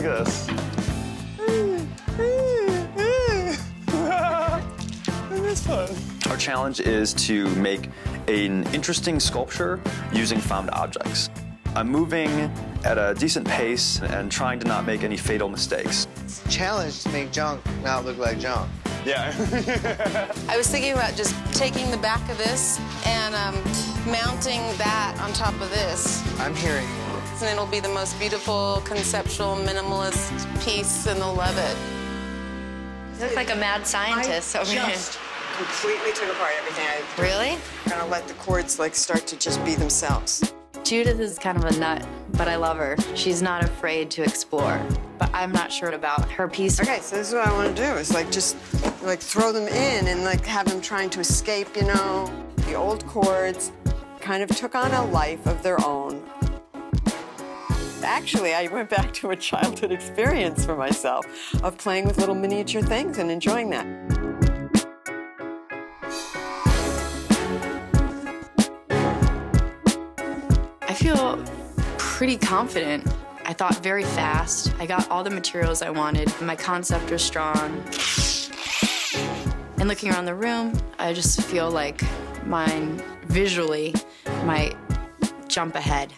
Look at this. That's fun. Our challenge is to make an interesting sculpture using found objects. I'm moving at a decent pace and trying to not make any fatal mistakes. Challenge to make junk not look like junk. Yeah. I was thinking about just taking the back of this and um, mounting that on top of this. I'm hearing And it'll be the most beautiful, conceptual, minimalist piece, and they'll love it. You look like a mad scientist over here. just completely took apart everything. I Really? gonna let the cords like start to just be themselves. Judith is kind of a nut, but I love her. She's not afraid to explore, but I'm not sure about her piece. Okay, so this is what I want to do is like just like throw them in and like have them trying to escape, you know. The old cords kind of took on a life of their own. Actually, I went back to a childhood experience for myself of playing with little miniature things and enjoying that. I feel pretty confident. I thought very fast. I got all the materials I wanted. My concept was strong. And looking around the room, I just feel like mine visually might jump ahead.